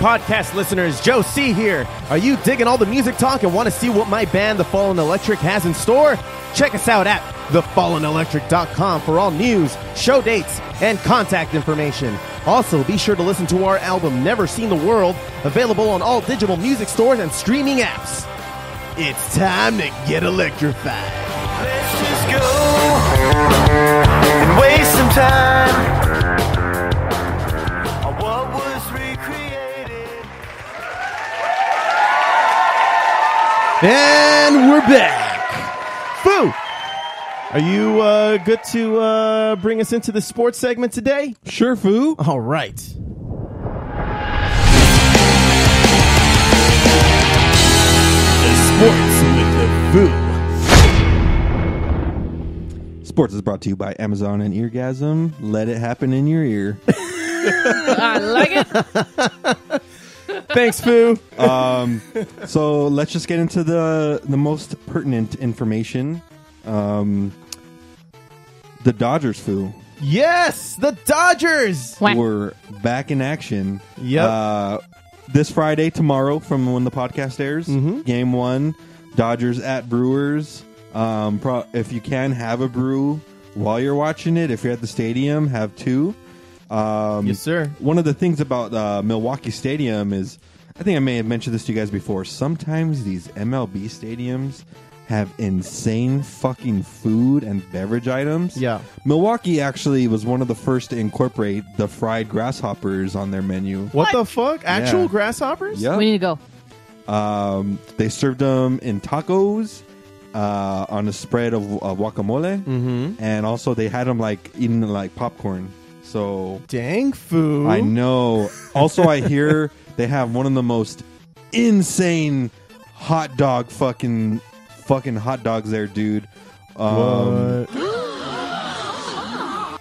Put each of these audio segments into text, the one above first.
podcast listeners? Joe C here. Are you digging all the music talk and want to see what my band, The Fallen Electric, has in store? Check us out at thefallenelectric.com for all news, show dates, and contact information. Also, be sure to listen to our album, Never Seen the World, available on all digital music stores and streaming apps. It's time to get electrified. Let's just go and waste some time And we're back. Foo! Are you uh, good to uh, bring us into the sports segment today? Sure, Foo. All right. The sports with the Foo. Sports is brought to you by Amazon and Eargasm. Let it happen in your ear. I like it. Thanks, Foo. Um, so let's just get into the the most pertinent information. Um, the Dodgers, Foo, yes, the Dodgers. Whack. were back in action. Yep. Uh, this Friday, tomorrow, from when the podcast airs, Mhm. game one, Dodgers at Brewers. Um, pro- if you can have a brew while you're watching it, if you're at the stadium, have two. Um, Yes, sir. One of the things about uh, Milwaukee Stadium is, I think I may have mentioned this to you guys before. Sometimes these MLB stadiums have insane fucking food and beverage items. Yeah. Milwaukee actually was one of the first to incorporate the fried grasshoppers on their menu. What, the fuck? Actual Yeah. grasshoppers? Yeah. We need to go. Um, they served them in tacos uh, on a spread of uh, guacamole, Mm-hmm. and also they had them like eating like popcorn. So Dang, Foo. I know. Also, I hear they have one of the most insane hot dog fucking fucking hot dogs there, dude. Um, What?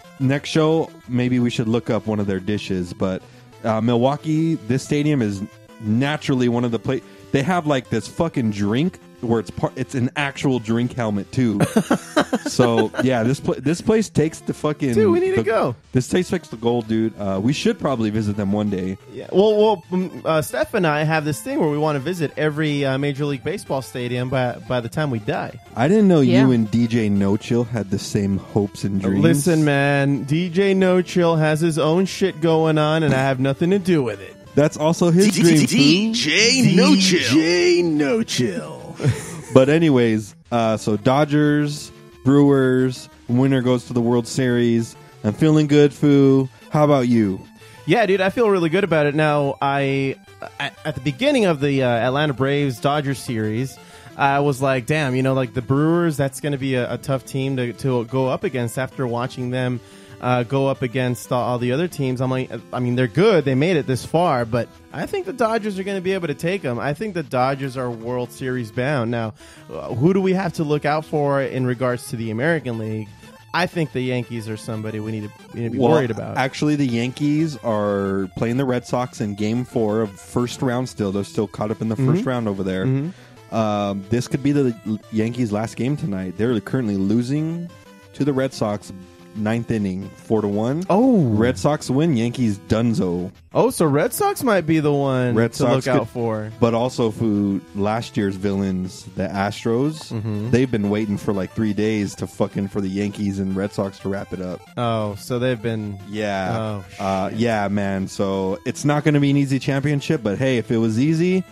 next show, maybe we should look up one of their dishes. But uh, Milwaukee, this stadium is naturally one of the place. They have like this fucking drink where it's part. It's an actual drink helmet too. so yeah, this pla this place takes the fucking. Dude, we need to go. This place takes the gold, dude. Uh, we should probably visit them one day. Yeah. Well, well, um, uh, Steph and I have this thing where we want to visit every uh, Major League Baseball stadium by by the time we die. I didn't know Yeah. you and DJ No Chill had the same hopes and dreams. Listen, man, DJ No Chill has his own shit going on, and I have nothing to do with it. that's also his dream. too. DJ No Chill. DJ No Chill. But anyways, uh, so Dodgers, Brewers, winner goes to the World Series. I'm feeling good, Foo. How about you? Yeah, dude, I feel really good about it. Now, I at, the beginning of the uh, Atlanta Braves Dodgers series, I was like, damn, you know, like the Brewers, that's going to be a, a tough team to, to go up against after watching them uh, go up against all, the other teams. I'm like, I mean, they're good. They made it this far, but I think the Dodgers are going to be able to take them. I think the Dodgers are World Series bound. Now, uh, who do we have to look out for in regards to the American League? I think the Yankees are somebody we need to, we need to be Well, worried about. Actually, the Yankees are playing the Red Sox in Game Four of first round. Still, they're still caught up in the Mm-hmm. first round over there. Um, this could be the Yankees' last game tonight. They're currently losing to the Red Sox, ninth inning, four to one. Oh. Red Sox win. Yankees dunzo. Oh, so Red Sox might be the one Red to Sox look out for. But also for last year's villains, the Astros, Mm-hmm. they've been waiting for like three days to fucking for the Yankees and Red Sox to wrap it up. Oh, so they've been. Yeah, Oh, uh, yeah, man. So it's not going to be an easy championship, but hey, if it was easy,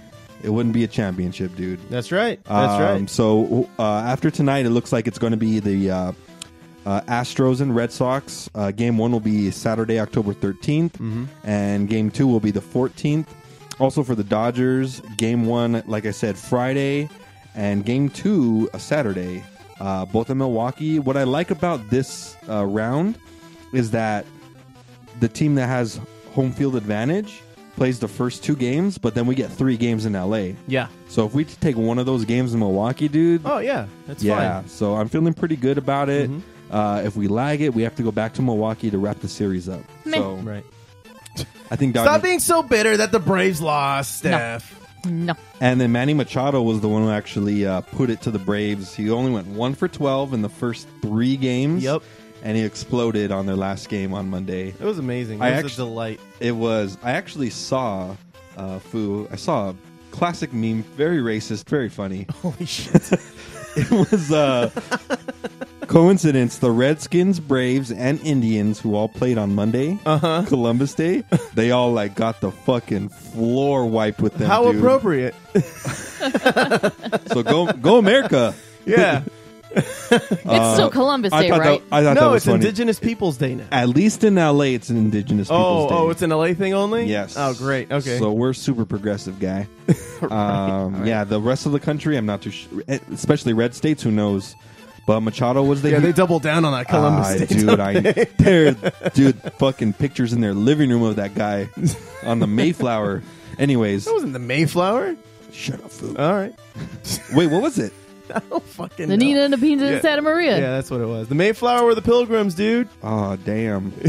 it wouldn't be a championship, dude. That's right. That's Um, right. So uh, after tonight, it looks like it's going to be the uh, uh, Astros and Red Sox. Uh, game one will be Saturday, October 13th, Mm-hmm. and game two will be the 14th. Also for the Dodgers, game one, like I said, Friday, and game two, a Saturday. Uh, both in Milwaukee. What I like about this uh, round is that the team that has home field advantage plays the first two games, but then we get three games in LA. Yeah. So if we take one of those games in Milwaukee, dude, Oh, yeah. That's yeah. fine. So I'm feeling pretty good about it. Mhm. Uh, if we lag it, we have to go back to Milwaukee to wrap the series up. Meh. So Right. I think Stop being so bitter that the Braves lost, Steph. No. and then Manny Machado was the one who actually uh, put it to the Braves. He only went one for twelve in the first three games. Yep. And he exploded on their last game on Monday. It was amazing. It I was actu- a delight. It was. I actually saw uh, foo. I saw a classic meme, very racist, very funny. Holy shit! It was uh, coincidence. The Redskins, Braves, and Indians, who all played on Monday, Uh-huh. Columbus Day, they all like got the fucking floor wiped with them. How dude. appropriate! So go, go America! Yeah. It's still Columbus Day, thought right? that, I thought that no, was it's funny. Indigenous Peoples Day now. At least in LA, it's an Indigenous Oh, Peoples Day. oh, it's an LA thing only. Yes. Oh, great. Okay. So we're super progressive, guy. um, Yeah, the rest of the country, I'm not too sure. Especially red states, who knows? But Machado was the yeah, they doubled down on that Columbus Ah, Day. dude, don't I they? there, dude, fucking pictures in their living room of that guy on the Mayflower. Anyways, That wasn't the Mayflower. shut up, fool. All right. Wait, what was it? I don't fucking The know. Nina and the Pinta Yeah. and Santa Maria. Yeah, that's what it was. The Mayflower were the Pilgrims, dude. Oh, damn.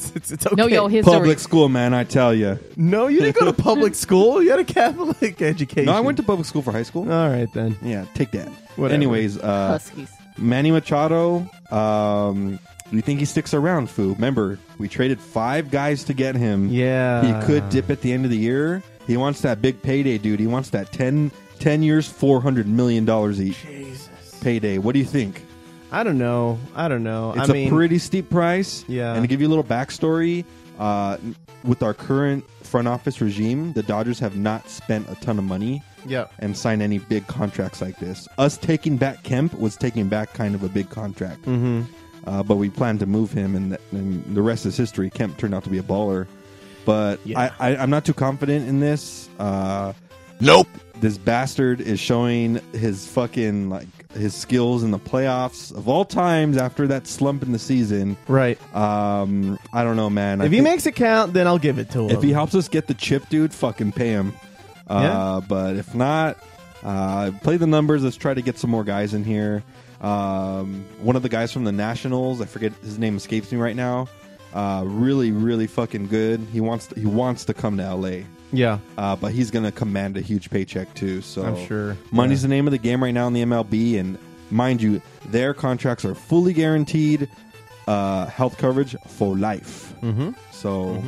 It's, it's, it's okay. No, yo, history. Public school, man. I tell you. No, you didn't go to public school. You had a Catholic education. No, I went to public school for high school. All right then. Yeah, take that. Whatever. Anyways, uh, Huskies. Manny Machado. Um, do you think he sticks around, Foo? Remember, we traded five guys to get him. Yeah. He could dip at the end of the year. He wants that big payday, dude. He wants that 10, 10 years, $400 million each Jesus. payday. What do you think? I don't know. I don't know. It's I a mean, pretty steep price. Yeah. And to give you a little backstory, uh, with our current front office regime, the Dodgers have not spent a ton of money yeah. and sign any big contracts like this. Us taking back Kemp was taking back kind of a big contract. Mm-hmm. Uh, but we planned to move him, and, th- and the rest is history. Kemp turned out to be a baller. But Yeah. I, I, I'm not too confident in this. Uh, nope. This bastard is showing his fucking like his skills in the playoffs of all times after that slump in the season. Right. Um, I don't know, man. I if he think- makes it count, then I'll give it to him. if he helps us get the chip, dude, fucking pay him. Uh, Yeah. But if not, uh, play the numbers. Let's try to get some more guys in here. Um, one of the guys from the Nationals, I forget his name escapes me right now. Uh, really, really fucking good. He wants to, he wants to come to LA, yeah, uh, but he's gonna command a huge paycheck too. So I'm sure. money's Yeah. the name of the game right now in the MLB, and mind you, their contracts are fully guaranteed. Uh, health coverage for life. Mhm. So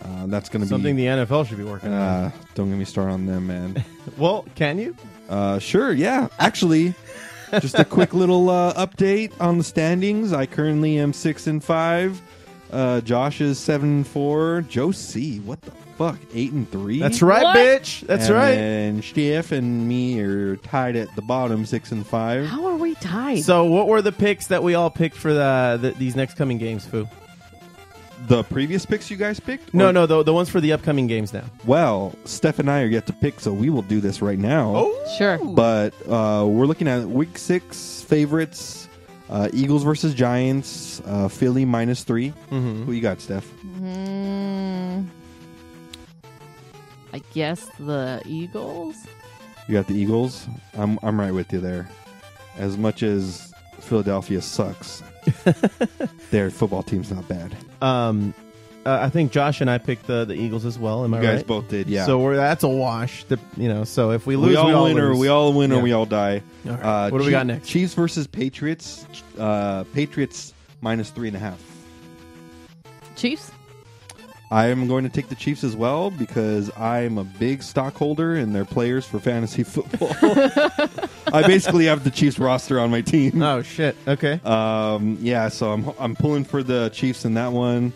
uh, that's going to be something the NFL should be working on. uh, don't get me started on them, man. Well, can you? Uh, sure, yeah. Actually, just a quick little uh, update on the standings. I currently am six and five. Uh, Josh is seven and four. Joe C, what the fuck, eight and three. That's right, What? bitch. That's and right. And Steph and me are tied at the bottom, six and five. How are we tied? So, what were the picks that we all picked for the, the these next coming games, Foo? The previous picks you guys picked? No, Or- no, the, the ones for the upcoming games now. Well, Steph and I are yet to pick, so we will do this right now. Oh, sure. But uh, we're looking at week six favorites: uh, Eagles versus Giants, uh, Philly minus 3 Mhm. Who you got, Steph? Mm, I guess the Eagles. You got the Eagles. I'm I'm right with you there. As much as Philadelphia sucks, their football team's not bad. Um, uh, I think Josh and I picked the, the Eagles as well. Am You I guys right? both did, yeah. So we're, that's a wash. The, you know, so if we lose, we all win or lose. we all win Yeah. or we all die. All right. Uh, what do we Chief- got next? Chiefs versus Patriots. Uh, Patriots minus three and a half. Chiefs. I am going to take the Chiefs as well because I'm a big stockholder in their players for fantasy football. I basically have the Chiefs roster on my team. Oh shit. Okay. Um, yeah, so I'm I'm pulling for the Chiefs in that one.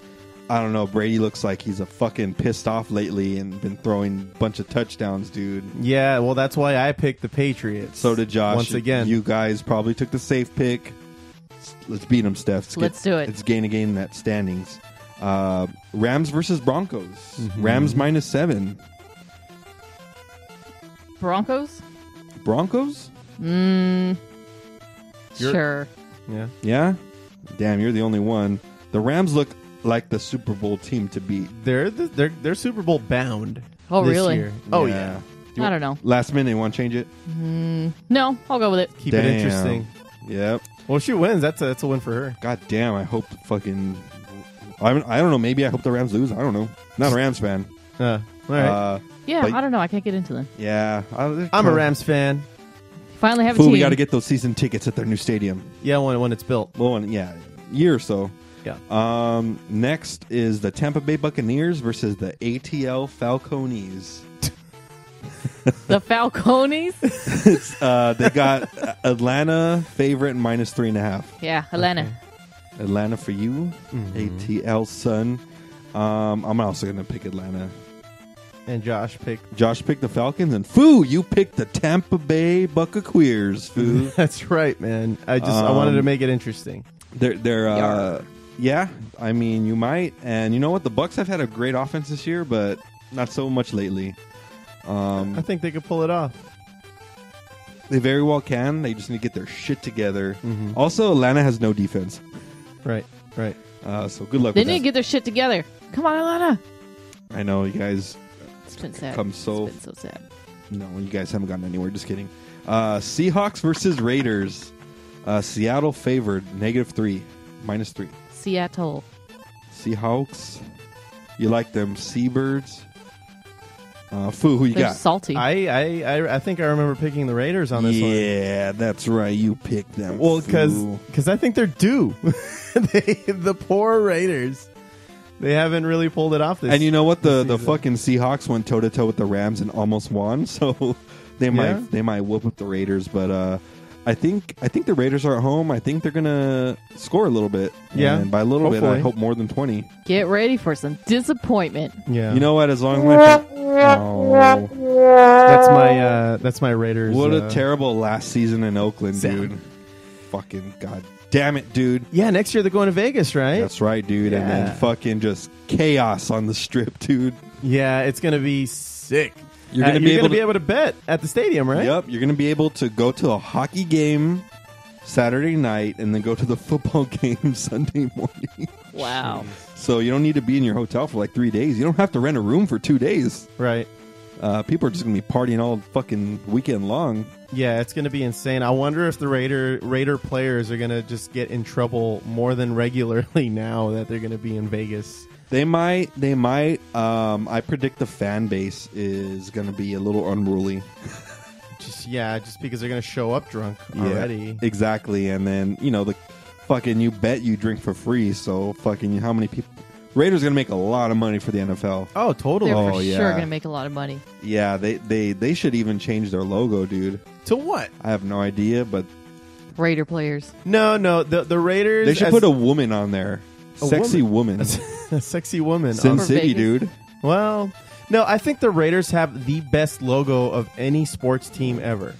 I don't know. Brady looks like he's a fucking pissed off lately and been throwing a bunch of touchdowns, dude. Yeah. Well, that's why I picked the Patriots. So did Josh. Once again. you guys probably took the safe pick. Let's beat them, Steph. Let's, Let's do it. Let's gain again in that standings. Uh, Rams versus Broncos. Mm-hmm. Rams minus seven. Broncos. Broncos. Mm, You're- sure. yeah. Yeah. Damn, you're the only one. The Rams look like the Super Bowl team to beat. They're the, they're they're Super Bowl bound. Oh, this really? year. Oh yeah. You I want- don't know. Last minute, want to change it? No, I'll go with it. Keep Damn. it interesting. Yep. Well, if she wins. That's a that's a win for her. God damn, I hope fucking. I, I don't know. Maybe I hope the Rams lose. I don't know. Not a Rams fan. Uh, all right. Uh, Yeah, But- I don't know. I can't get into them. yeah. I, I'm a Rams fan. Finally have a Fool, team. we got to get those season tickets at their new stadium. Yeah, when when it's built. Well, in, yeah, year or so. Yeah. Um, next is the Tampa Bay Buccaneers versus the ATL Falcones. The Falcones. It's, uh, they got Atlanta favorite minus three and a half. yeah, Helena. Atlanta for you, ATL son. Um, I'm also gonna pick Atlanta. And Josh picked. Josh picked the Falcons, and Foo, you picked the Tampa Bay Buccaneers. Foo, That's right, man. I just I wanted to Um, make it interesting. they're they're uh, yeah. I mean, you might, and you know what? The Bucks have had a great offense this year, but not so much lately. Um, I think they could pull it off. They very well can. They just need to get their shit together. Mhm. Also, Atlanta has no defense, Right, right. uh, so good luck. They with need to that. get their shit together. Come on, Atlanta. I know you guys. It's been sad. Come so- It's been so sad. No, you guys haven't gotten anywhere. Just kidding. Uh, Seahawks versus Raiders. Uh, Seattle favored negative three, minus three. Seattle. Seahawks. You like them Seabirds? Uh, Foo, who you They're got? salty. I, I I I think I remember picking the Raiders on this one. yeah, that's right. You picked them. Well, Foo. because I think they're due. they, the poor Raiders. They haven't really pulled it off this. And you know what? The the season. fucking Seahawks went toe to toe with the Rams and almost won. So they might Yeah. they might whoop up the Raiders. But uh, I think I think the Raiders are at home. I think they're gonna score a little bit. Yeah, and by a little bit, I hopefully. hope more than twenty. Get ready for some disappointment. yeah, You know what? As long as my oh, that's my uh, that's my Raiders. what a uh, terrible last season in Oakland, Sound. dude. Fucking god damn it, dude. Yeah, next year they're going to Vegas, right? That's right, dude. And then fucking just chaos on the strip, dude. yeah, it's gonna be sick. You're Uh, gonna be you're able gonna to be able to bet at the stadium, right? Yep, you're going to be able to go to a hockey game Saturday night and then go to the football game Sunday morning. Wow. so you don't need to be in your hotel for like three days. You don't have to rent a room for two days. Right. Uh, people are just going to be partying all fucking weekend long. Yeah, it's going to be insane. I wonder if the Raider Raider players are going to just get in trouble more than regularly now that they're going to be in Vegas. They might, they might. Um, I predict the fan base is going to be a little unruly. Just yeah, just because they're going to show up drunk already. exactly. And then you know the fucking you bet you drink for free. So fucking how many people? Raiders going to make a lot of money for the NFL. Oh, totally. They're Oh, yeah. sure going to make a lot of money. Yeah, they, they they should even change their logo, dude. To what? I have no idea, but Raider players. No, no. The the Raiders. they should as- put a woman on there. A Sexy woman. a sexy woman. Sin on- For City, Vegas. dude. well, no, I think the Raiders have the best logo of any sports team ever.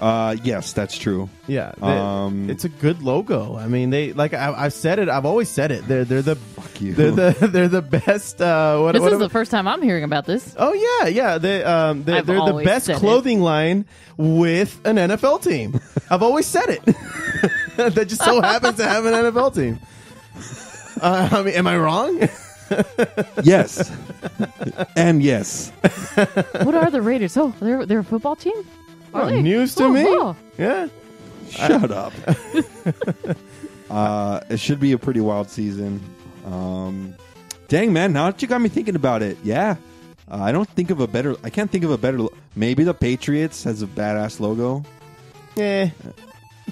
Uh, yes, that's true. Yeah, they- Um, it's a good logo. I mean, they like I, I've said it. I've always said it. They're they're the Fuck you. they're the they're the best. Uh, what, This what is am- the first time I'm hearing about this. Oh yeah, yeah. They um they, they're the best said it. clothing line with an NFL team. I've always said it. that just so happens to have an NFL team. Uh, I mean, am I wrong? Yes, and yes. what are the Raiders? Oh, they're they're a football team. Are Oh, they? news to Oh, me. oh. Yeah. Shut up. uh, it should be a pretty wild season. Um, dang man, now that you got me thinking about it, yeah. Uh, I don't think of a better. I can't think of a better. lo- Maybe the Patriots has a badass logo. Eh,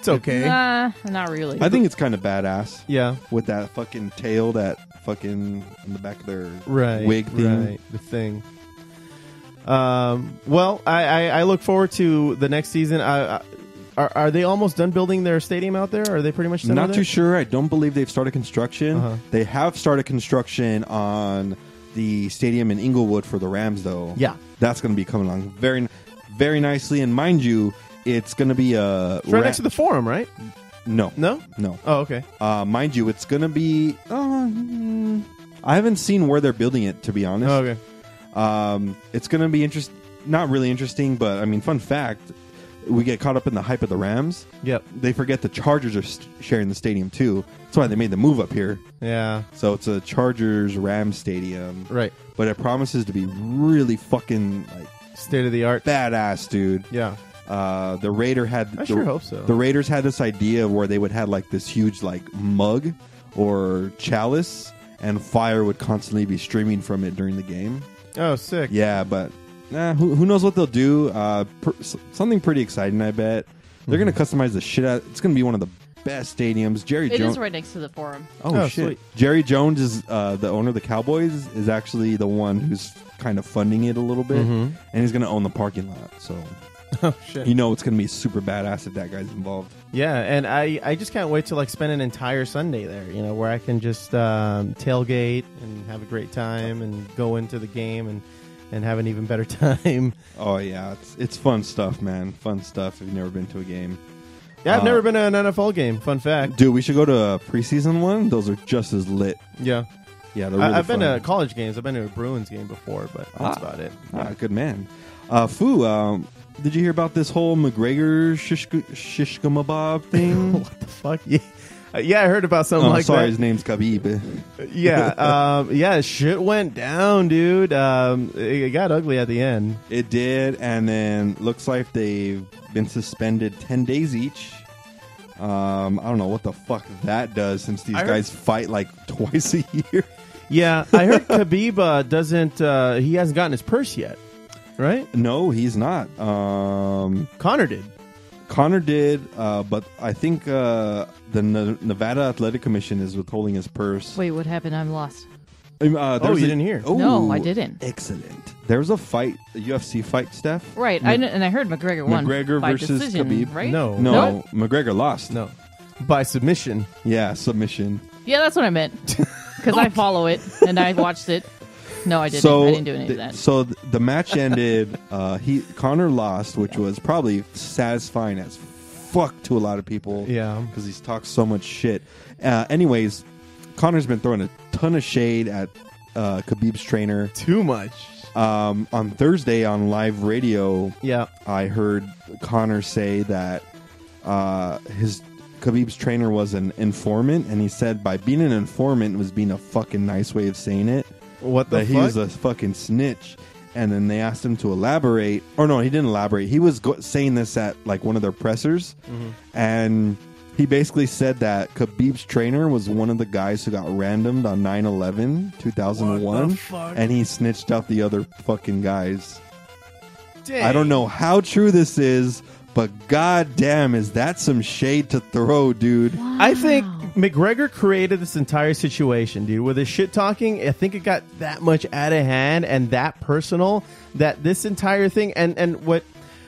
it's okay. Nah, not really. I think it's kind of badass yeah. with that fucking tail, that fucking in the back of their Right. wig thing. Right. The thing. Um. Well, I, I I look forward to the next season. I, I are are they almost done building their stadium out there? Are they pretty much done? Not with too it? sure. I don't believe they've started construction. Uh-huh. They have started construction on the stadium in Inglewood for the Rams, though. Yeah. that's going to be coming along very, very nicely. And mind you, it's going to be a It's right Ra- next to the forum, right? no, No. no. Oh, okay. Uh, mind you, it's going to be. Uh, mm, I haven't seen where they're building it, to be honest. Oh, okay. Um, it's going to be interest. Not really interesting, but I mean, fun fact: we get caught up in the hype of the Rams. Yep. They forget the Chargers are st- sharing the stadium too. That's why they made the move up here. Yeah. So it's a Chargers Rams stadium, Right. but it promises to be really fucking like State of the art. badass, dude. Yeah. Uh, the Raider had I the, sure hope so. the Raiders had this idea where they would have like this huge like mug or chalice, and fire would constantly be streaming from it during the game. oh, sick. Yeah, but nah, who, who knows what they'll do? Uh, pr- s- something pretty exciting, I bet. They're Mm-hmm. gonna customize the shit out. It's gonna be one of the best stadiums. Jerry It Jones. is right next to the forum. Oh, Oh, shit! sweet. Jerry Jones is uh, the owner of the Cowboys. Is actually the one who's kind of funding it a little bit, Mhm. and he's going to own the parking lot. So Oh shit. you know it's going to be super badass if that guy's involved. Yeah, and I, I just can't wait to like spend an entire Sunday there. You know, where I can just um, tailgate and have a great time and go into the game and and have an even better time. Oh yeah, it's it's fun stuff, man. Fun stuff. If you've never been to a game, Yeah, I've Uh, never been to an NFL game. Fun fact. dude, we should go to a preseason one. Those are just as lit. Yeah, Yeah, they're really I, I've been to college games. I've been to a Bruins game before, but that's Ah. about it. Ah, good man. Uh, Foo, um, did you hear about this whole McGregor shish shishkamabob thing? what the fuck? Yeah, Uh, yeah, I heard about something oh, like sorry, that. his name's Khabib. Yeah, um, yeah, shit went down, dude. Um, it, got ugly at the end. It did, and then looks like they've been suspended ten days each. Um, I don't know what the fuck that does since these I heard- guys fight like twice a year. Yeah, I heard Khabib uh, doesn't. Uh, he hasn't gotten his purse yet, right? No, he's not. Um, Conor did. Conor did, uh, but I think uh, the N- Nevada Athletic Commission is withholding his purse. Wait, what happened? I'm lost. Um, uh, there Oh, was you a- didn't hear? Oh, No, I didn't. Excellent. There was a fight, a UFC fight, Steph. Right, I kn- and I heard McGregor won McGregor by versus decision, Khabib. right? No. No, McGregor lost. No, by submission. Yeah, submission. Yeah, that's what I meant. Because I follow it and I watched it. No, I didn't. So, I didn't do any the, of that. so the match ended. uh, he Conor lost, which was probably satisfying as fuck to a lot of people. Yeah. because he's talked so much shit. Uh, anyways, Conor's been throwing a ton of shade at uh, Khabib's trainer. Too much. Um, on Thursday on live radio, Yeah. I heard Conor say that uh, his Khabib's trainer was an informant, and he said by being an informant it was being a fucking nice way of saying it. What the that he was a fucking snitch. And then they asked him to elaborate, or no, he didn't elaborate. He was go- saying this at like one of their pressers, Mm-hmm. and he basically said that Khabib's trainer was one of the guys who got randomed on 9-11, 2001, What the fuck? and he snitched out the other fucking guys. Dang. I don't know how true this is, but goddamn, is that some shade to throw, dude? I think McGregor created this entire situation, dude. With his shit talking, I think it got that much out of hand and that personal that this entire thing and and what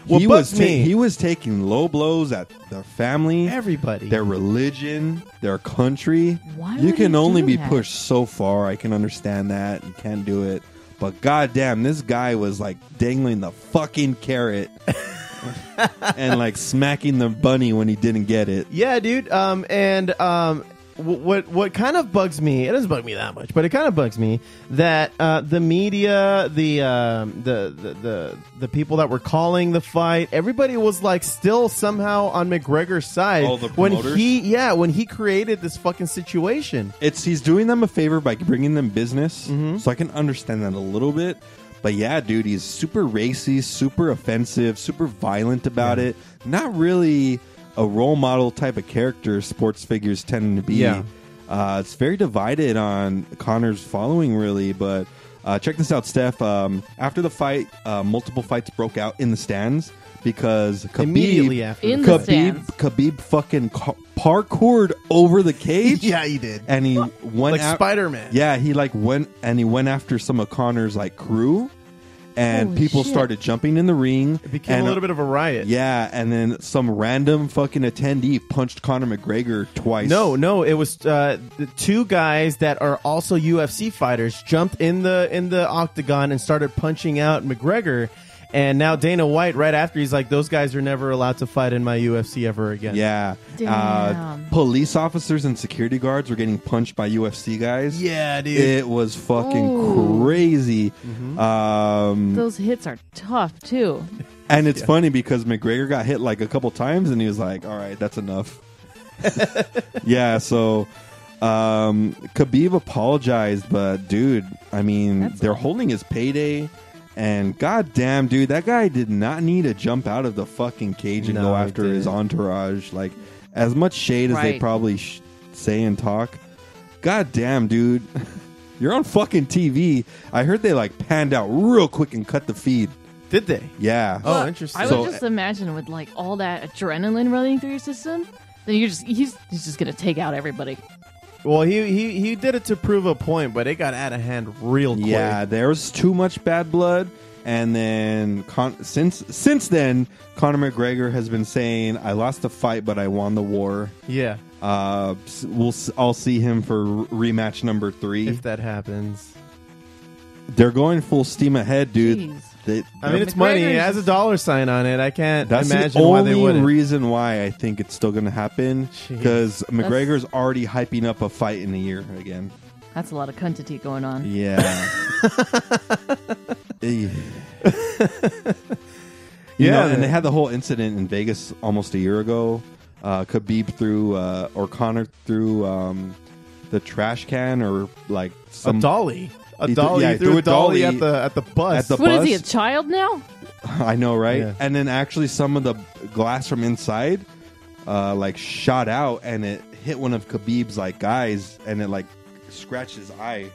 what he was ta- me, he was taking low blows at their family, everybody. their religion, their country. Why you would can he only do be that? pushed so far. I can understand that. You can't do it. But goddamn, this guy was like dangling the fucking carrot and like smacking the bunny when he didn't get it. Yeah, dude. Um, and um, w- what what kind of bugs me? It doesn't bug me that much, but it kind of bugs me that uh, the media, the, um, the the the the people that were calling the fight, everybody was like still somehow on McGregor's side All the when promoters? he, yeah, when he created this fucking situation. It's he's doing them a favor by bringing them business, Mm-hmm. so I can understand that a little bit. But yeah, dude, he's super racy, super offensive, super violent about it. Not really a role model type of character sports figures tend to be. Yeah. Uh, it's very divided on Conor's following, really. But uh, check this out, Steph. Um, after the fight, uh, multiple fights broke out in the stands because Khabib, Immediately after In the the. Khabib, stands. Khabib fucking ca- parkoured over the cage. yeah, he did. and he went like af- Spider Man. yeah, he like went and he went after some of Conor's like crew, and Holy people shit. started jumping in the ring. It became and, a little bit of a riot. Yeah, and then some random fucking attendee punched Conor McGregor twice. No, no, it was uh, the two guys that are also UFC fighters jumped in the in the octagon and started punching out McGregor. And now Dana White, right after, he's like, "Those guys are never allowed to fight in my UFC ever again." Yeah. Uh, Damn. police officers and security guards were getting punched by UFC guys. yeah, dude. It was fucking Ooh. crazy. Mm-hmm. Um, Those hits are tough too. and it's funny because McGregor got hit like a couple times and he was like, all right, that's enough. yeah, so um, Khabib apologized, but dude, I mean, That's they're all. holding his payday. And goddamn, dude, that guy did not need to jump out of the fucking cage and No, go he after his didn't. entourage. Like, as much shade as they Right. probably sh- say and talk. Goddamn, dude, you're on fucking TV. I heard they like panned out real quick and cut the feed. Did they? Yeah. Oh, Look, interesting. I would So- just imagine with like all that adrenaline running through your system, then you're just he's he's just gonna take out everybody. Well, he, he he did it to prove a point, but it got out of hand real quick. Yeah, there was too much bad blood, and then Con- since since then, Conor McGregor has been saying, "I lost the fight, but I won the war." yeah. uh, we'll s- I'll see him for rematch number three. If that happens, They're going full steam ahead, dude. Jeez. They- I mean, it's money. It has a dollar sign on it. I can't That's imagine the why they only wouldn't. reason why I think it's still going to happen Jeez. because McGregor's already hyping up a fight in a year again. That's a lot of quantity going on. Yeah. You Yeah, know, and they had the whole incident in Vegas almost a year ago. Uh, Khabib threw uh, or Conor threw um, the trash can or like a some dolly. A He threw- dolly. yeah, he he threw, threw a a dolly, dolly at the at the bus. at the What is bus. he, a child now? I know, right? Yeah. And then actually, some of the glass from inside, uh, like shot out, and it hit one of Khabib's like guys, and it like scratched his eye.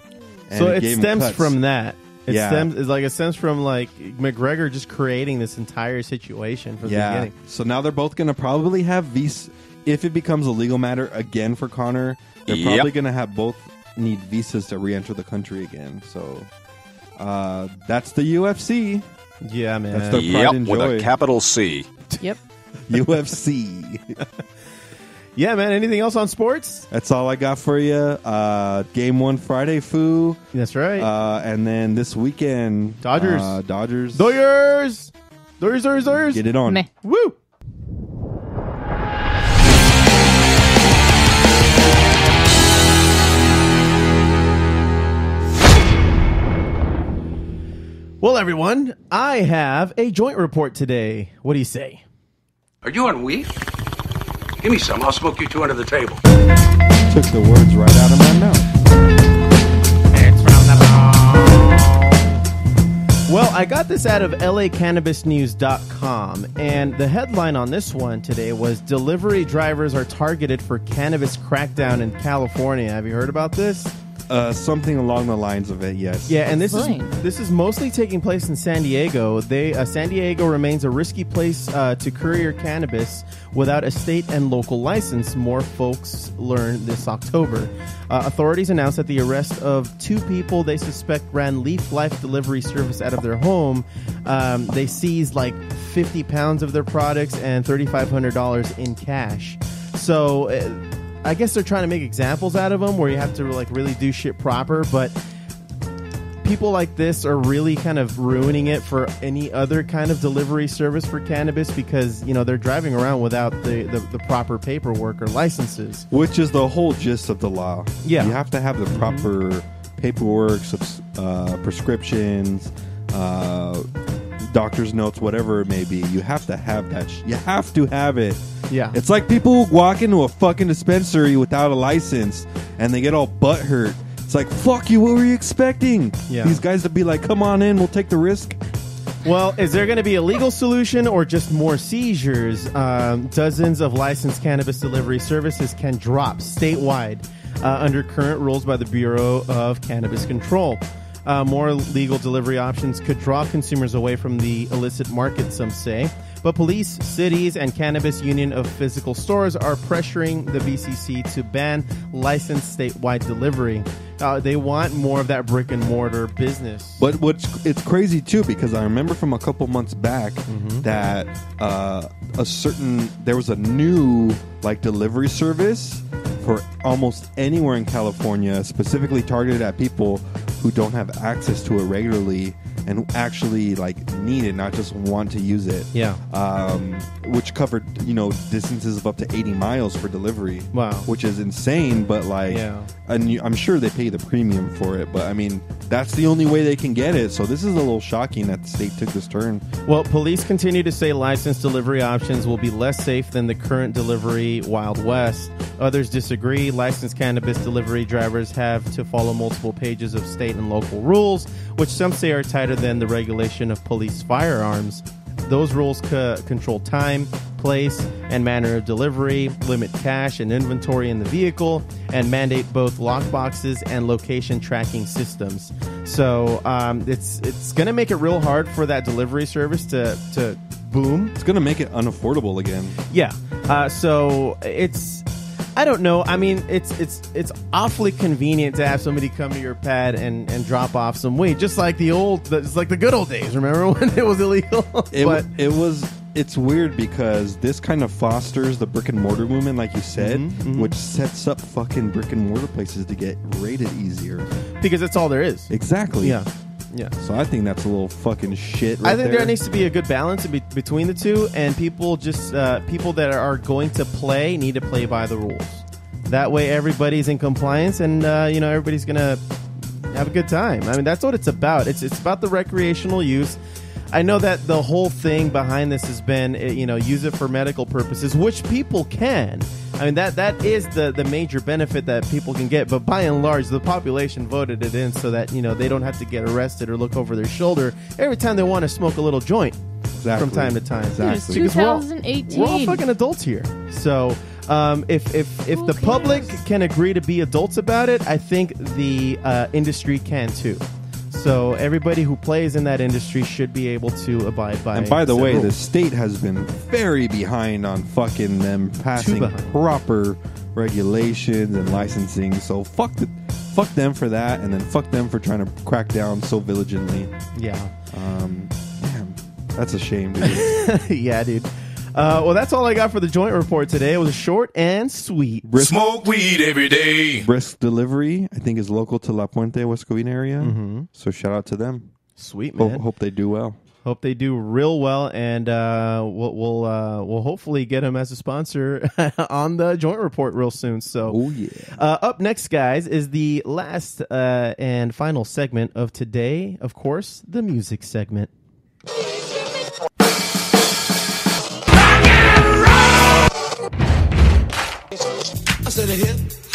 And so it, gave him stems cuts. from that. It Yeah. stems it's like it stems from like McGregor just creating this entire situation from the yeah. beginning. So now they're both going to probably have these. If it becomes a legal matter again for Conor, they're Yep. probably going to have both need visas to re-enter the country again. So uh, that's the UFC. Yeah, man. That's the- Pride Yep, and with joy. a capital C. Yep. UFC. yeah, man. Anything else on sports? That's all I got for you. Uh, game one Friday, foo. That's right. Uh, and then this weekend, Dodgers. uh, Dodgers, Doyers, Doyers, Doyers, Doyers. get it on. Meh. Woo! Well, everyone, I have a joint report today. What do you say? Are you on weed? Give me some. I'll smoke you two under the table. Took the words right out of my mouth. It's from the. Well, I got this out of lacannabisnews.com, and the headline on this one today was Delivery drivers are targeted for cannabis crackdown in California. Have you heard about this? Uh, something along the lines of it, yes. Yeah, and this Explain. is this is mostly taking place in San Diego. They uh, San Diego remains a risky place uh, to courier cannabis without a state and local license. More folks learned this October. Uh, authorities announced that the arrest of two people they suspect ran Leaf Life delivery service out of their home. Um, they seized like 50 pounds of their products and $3,500 in cash. So. I guess they're trying to make examples out of them where you have to like really do shit proper, but people like this are really kind of ruining it for any other kind of delivery service for cannabis because you know they're driving around without the, the, the proper paperwork or licenses. Which is the whole gist of the law. Yeah. You have to have the proper paperwork, subs- uh, prescriptions, uh, doctor's notes, whatever it may be. You have to have that. Sh- you have to have it. Yeah. It's like people walk into a fucking dispensary without a license and they get all butt hurt. It's like, fuck you, what were you expecting? Yeah. These guys to be like, come on in, we'll take the risk. Well, is there going to be a legal solution or just more seizures? Um, dozens of licensed cannabis delivery services can drop statewide uh, under current rules by the Bureau of Cannabis Control. Uh, more legal delivery options could draw consumers away from the illicit market, some say. But police, cities, and Cannabis Union of Physical Stores are pressuring the BCC to ban licensed statewide delivery. Uh, they want more of that brick and mortar business. But what's it's crazy too because I remember from a couple months back Mm-hmm. that uh, a certain there was a new like delivery service for almost anywhere in California, specifically targeted at people who don't have access to it regularly and who actually like need it, not just want to use it. Yeah. Um, which covered you know distances of up to eighty miles for delivery. Wow. Which is insane, but like, Yeah. and you, I'm sure they pay the premium for it, but I mean, that's the only way they can get it. So this is a little shocking that the state took this turn. Well, police continue to say licensed delivery options will be less safe than the current delivery Wild West. Others disagree. Licensed cannabis delivery drivers have to follow multiple pages of state and local rules, which some say are tighter than the regulation of police firearms. Those rules co- control time, place, and manner of delivery, limit cash and inventory in the vehicle, and mandate both lockboxes and location tracking systems. So um, it's it's going to make it real hard for that delivery service to to boom. It's gonna make it unaffordable again. Yeah. Uh, so it's I don't know. I mean, it's it's it's awfully convenient to have somebody come to your pad and, and drop off some weed, just like the old, it's like the good old days. Remember when it was illegal? It, but it was. It's weird because this kind of fosters the brick and mortar movement, like you said, Mm-hmm, which sets up fucking brick and mortar places to get rated easier. because that's all there is. Exactly. Yeah. Yeah. So I think that's a little fucking shit. Right I think there. needs to be a good balance be- between the two, and people just uh, people that are going to play need to play by the rules. That way, everybody's in compliance, and uh, you know everybody's gonna have a good time. I mean, that's what it's about. It's it's about the recreational use. I know that the whole thing behind this has been, eh, you know, use it for medical purposes, which people can. I mean, that that is the the major benefit that people can get. But by and large, the population voted it in so that you know they don't have to get arrested or look over their shoulder every time they want to smoke a little joint Exactly. from time to time. Exactly. Because we're all- 2018. We're all fucking adults here. So um, if if if Who the public can agree to be adults about it, I think the uh, industry can too. So everybody who plays in that industry should be able to abide by. And by the way, the state has been very behind on fucking them passing proper regulations and licensing. So fuck the, fuck them for that, and then fuck them for trying to crack down so vigilantly. yeah, Um, damn, that's a shame, dude. yeah, dude. Uh, well, that's all I got for the joint report today. It was short and sweet. Brisk, Smoke weed every day. Brisk Delivery, I think, is local to La Puente, West Covina area. Mm-hmm. So shout out to them. Sweet man. Hope, hope they do well. Hope they do real well, and uh, we'll we'll, uh, we'll hopefully get him as a sponsor on the joint report real soon. So, Oh yeah. uh, up next, guys, is the last uh, and final segment of today. Of course, the music segment. to the hip.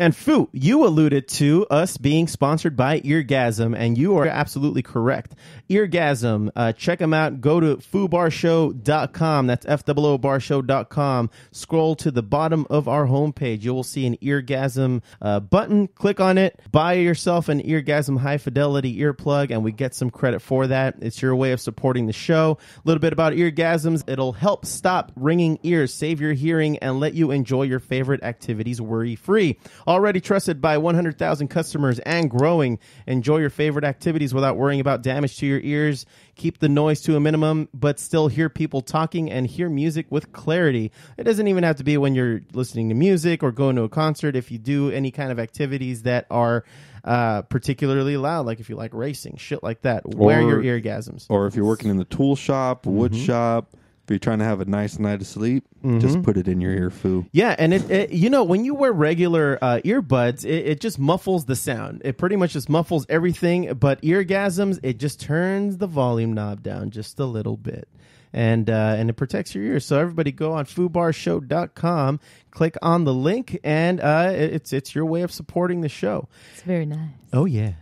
And Foo, you alluded to us being sponsored by Eargasm, and you are absolutely correct. Eargasm, uh, check them out. Go to foobarshow.com. That's F-O-O barshow.com. Scroll to the bottom of our homepage. You will see an Eargasm uh, button. Click on it. Buy yourself an Eargasm high fidelity earplug, and we get some credit for that. It's your way of supporting the show. A little bit about Eargasms. It'll help stop ringing ears, save your hearing, and let you enjoy your favorite activities worry free. Already trusted by 100,000 customers and growing. Enjoy your favorite activities without worrying about damage to your ears. Keep the noise to a minimum, but still hear people talking and hear music with clarity. It doesn't even have to be when you're listening to music or going to a concert. If you do any kind of activities that are uh, particularly loud, like if you like racing, shit like that, wear your eargasms. Or if you're working in the tool shop, wood Mm-hmm. shop, if you're trying to have a nice night of sleep, just put it in your ear, foo. Yeah, and it, it you know when you wear regular uh, earbuds, it, it just muffles the sound. It pretty much just muffles everything. But eargasms, it just turns the volume knob down just a little bit, and uh, and it protects your ears. So everybody go on foobarshow.com, click on the link, and uh, it's it's your way of supporting the show. It's very nice. Oh yeah.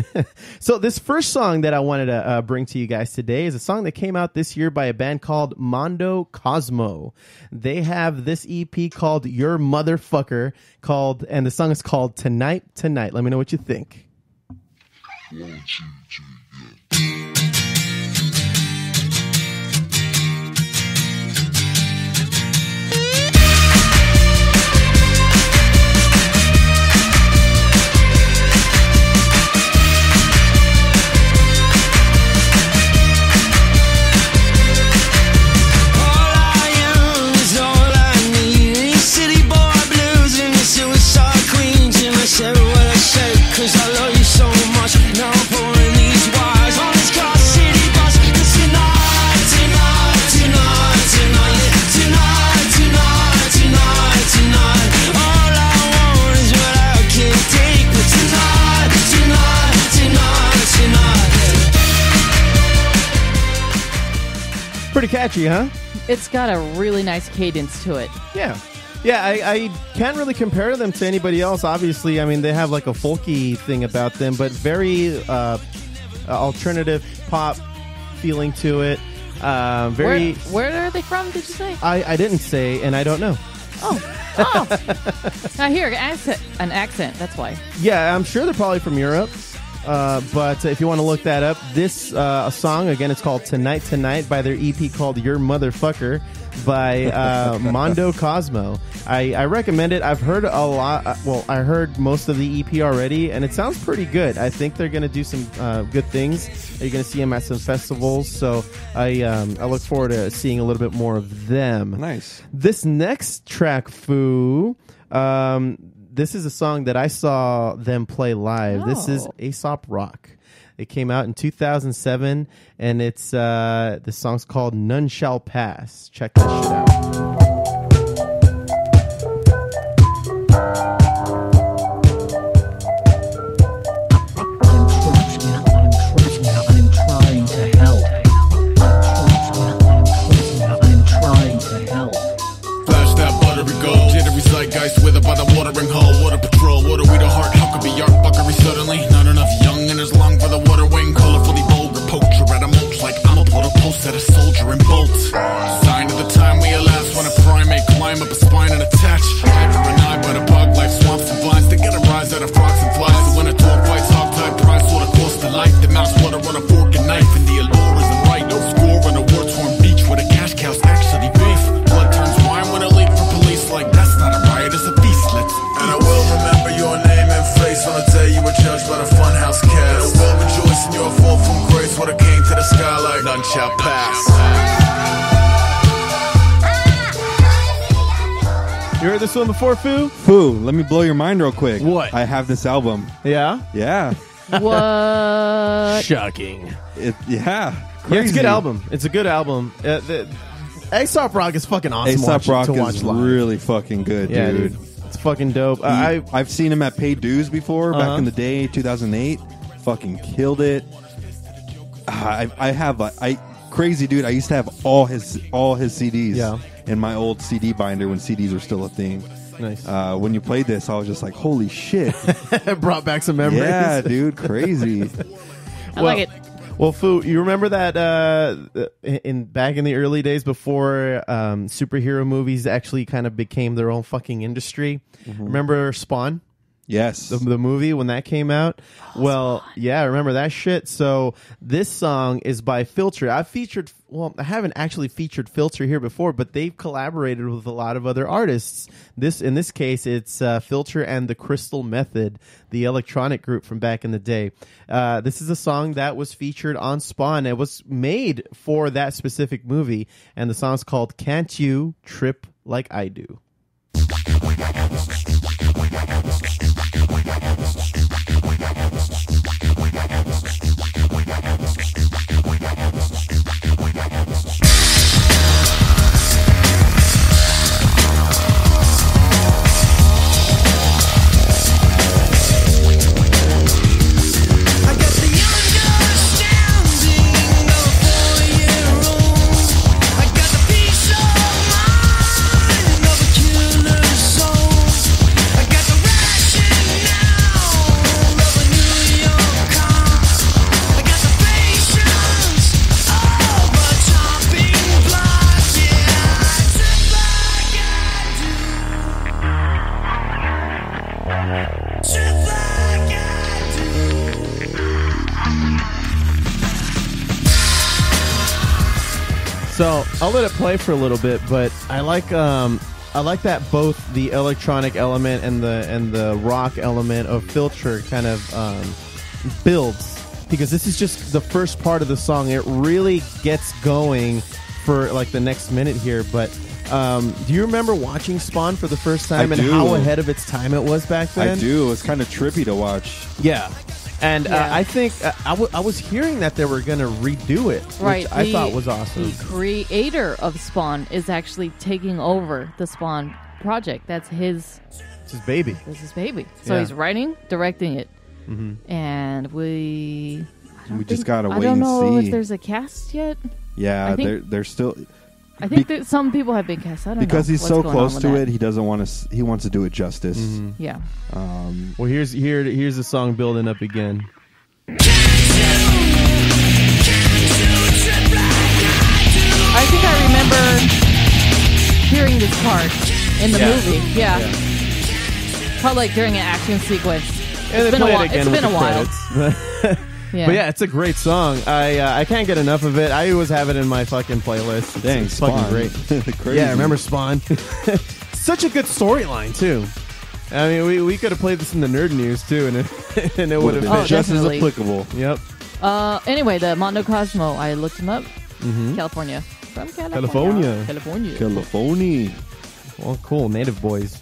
so this first song that I wanted to uh, bring to you guys today is a song that came out this year by a band called Mondo Cozmo. They have this EP called Your Motherfucker called and the song is called Tonight Tonight. Let me know what you think. All Pretty catchy, huh? It's got a really nice cadence to it. Yeah. Yeah, I, I can't really compare them to anybody else. Obviously, I mean, they have like a folky thing about them, but very uh, alternative pop feeling to it. Uh, very. Where, where are they from? Did you say? I, I didn't say, and I don't know. Oh, oh! I hear an accent. An accent. That's why. Yeah, I'm sure they're probably from Europe. Uh, but if you want to look that up, this uh, song again, it's called "Tonight Tonight" by their EP called "Your Motherfucker" by uh, Mondo Cozmo. I, I recommend it. I've heard a lot. uh, Well, I heard most of the EP already, and it sounds pretty good. I think they're going to do some uh, good things. You're going to see them at some festivals, so I um, I look forward to seeing a little bit more of them. Nice. This next track, Foo, um, this is a song that I saw them play live. This is Oh. Aesop Rock. It came out in 2007, and it's uh, the song's called "None Shall Pass." Check this shit out. I'm trying, I'm trying, I'm trying a a soldier and bolt. This one before, Foo? Foo, let me blow your mind real quick. What? I have this album. Yeah. Yeah. What? Shocking. It, yeah. Yeah, it's a good album. It's a good album. Uh, the, Aesop Rock is fucking awesome. Aesop watch, Rock to watch is live. really fucking good, yeah, dude. dude. It's fucking dope. Uh, He- I I've seen him at Paid Dues before, Uh-huh. back in the day, 2008. Fucking killed it. Ah, I, I have a, I crazy dude. I used to have all his all his CDs Yeah. In my old CD binder when CDs were still a thing. nice. Uh, when you played this, I was just like, "Holy shit!" brought back some memories. yeah, dude, crazy. I like it. Well, Foo, you remember that uh, in back in the early days before um, superhero movies actually kind of became their own fucking industry? Mm-hmm. Remember Spawn? Yes, the, the movie when that came out. well, yeah, I remember that shit. So this song is by Filter. I've featured, well, I haven't actually featured Filter here before, but they've collaborated with a lot of other artists. This, in this case, it's uh, Filter and the Crystal Method, the electronic group from back in the day. Uh, this is a song that was featured on Spawn. It was made for that specific movie, and the song's called "Can't You Trip Like I Do." I'll let it play for a little bit, but I like um I like that both the electronic element and the and the rock element of Filter kind of um, builds because this is just the first part of the song. It really gets going for like the next minute here. But um, do you remember watching Spawn for the first time I and do. how ahead of its time it was back then? I do. It's kind of trippy to watch. Yeah. And uh, I think uh, I, w- I was hearing that they were going to redo it, which Right. I the- thought was awesome. The creator of Spawn is actually taking over the Spawn project. That's his. It's his baby. That's his baby. So Yeah. he's writing, directing it, Mm-hmm. and we. I don't We just gotta wait. I wait don't and know see. if there's a cast yet. Yeah, think- they're they're still I think that some people have been cast. I don't know. because know he's what's so going close on to with it. He doesn't want to. He wants to do it justice. Mm-hmm. Yeah. Um, Well, here's here here's the song building up again. I think I remember hearing this part in the Yeah. movie. Yeah. Probably like during an action sequence. And they been a play while- it again it's with been a the while. credits. Yeah. But yeah, it's a great song. I uh, I can't get enough of it. I always have it in my fucking playlist. It's, Dang, it's fucking Spawn. great. Crazy. Yeah, remember Spawn? Such a good storyline too. I mean, we, we could have played this in the nerd news too, and it, and it would have been Oh, been just definitely. as applicable. Yep. Uh, anyway, the Mondo Cozmo, I looked him up. California. From California. California. California. California. Well, cool, native boys.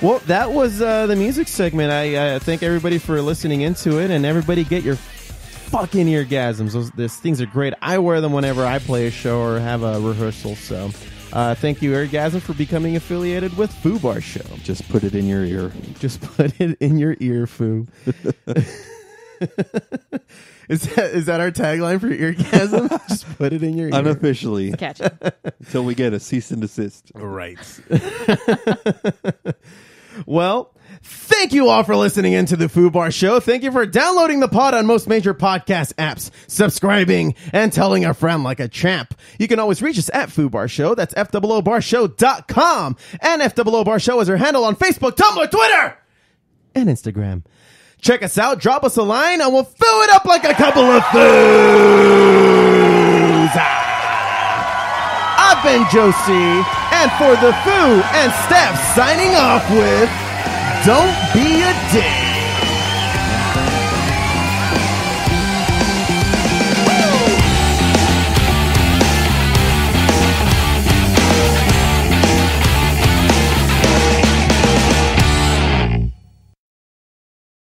Well, that was uh, the music segment. I uh, thank everybody for listening into it, and everybody get your fucking eargasms. Those, those things are great. I wear them whenever I play a show or have a rehearsal. So, uh, thank you, Eargasm, for becoming affiliated with Foo Bar Show. Just put it in your ear. Just put it in your ear, Foo. is that is that our tagline for Eargasm? Just put it in your ear. Unofficially. Catch it. Until we get a cease and desist. Right. well, thank you all for listening into the Foo Bar Show. Thank you for downloading the pod on most major podcast apps, subscribing, and telling a friend like a champ. You can always reach us at Foo Bar Show. That's FOOBarshow.com. And FOO Bar Show is our handle on Facebook, Tumblr, Twitter, and Instagram. Check us out, drop us a line, and we'll fill it up like a couple of foos. I've been Joe C, and for the Foo and Steph signing off with Don't Be a Dick.